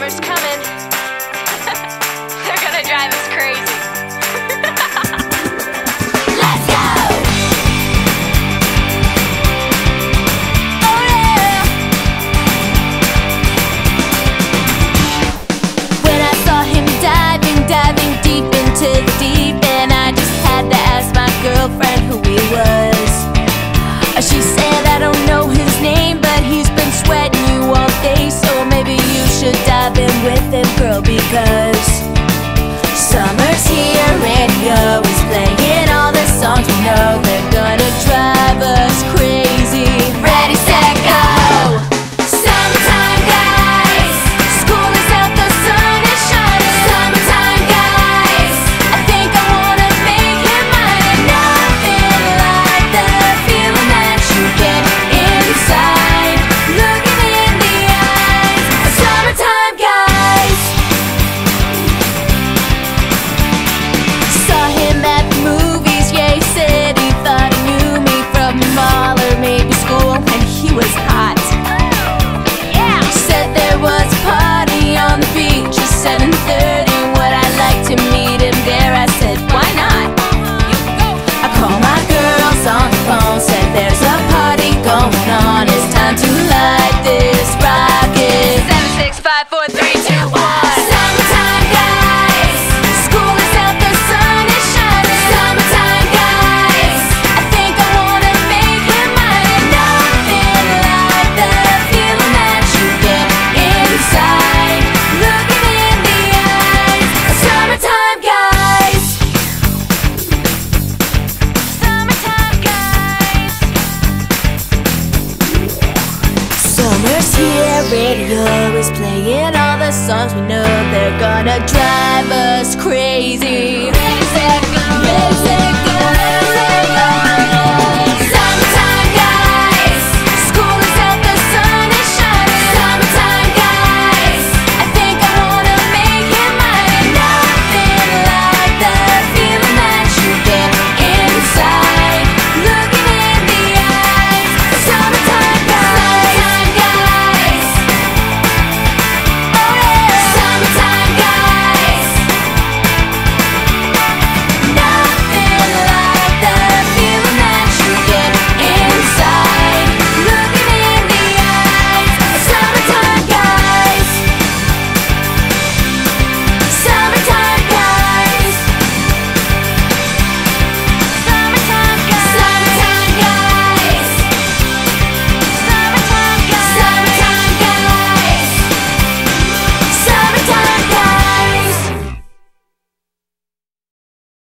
summer's coming. hear radio is playing all the songs we know they're gonna drive us crazy. crazy, crazy.